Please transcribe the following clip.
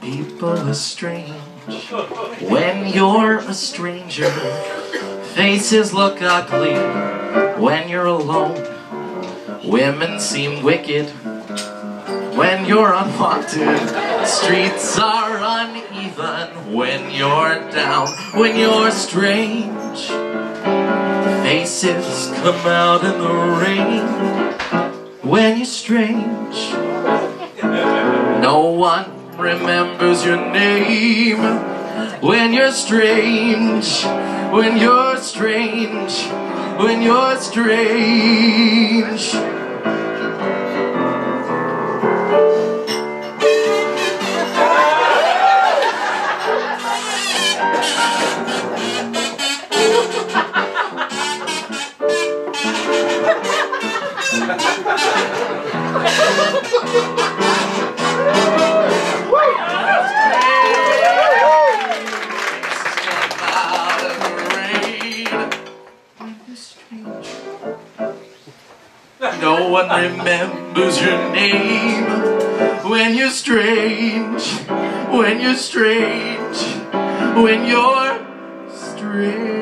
People are strange when you're a stranger. Faces look ugly when you're alone. Women seem wicked when you're unwanted. Streets are uneven when you're down, when you're strange. Faces come out in the rain when you're strange. No one remembers your name when you're strange, when you're strange, when you're strange. No one remembers your name when you're strange, when you're strange, when you're strange.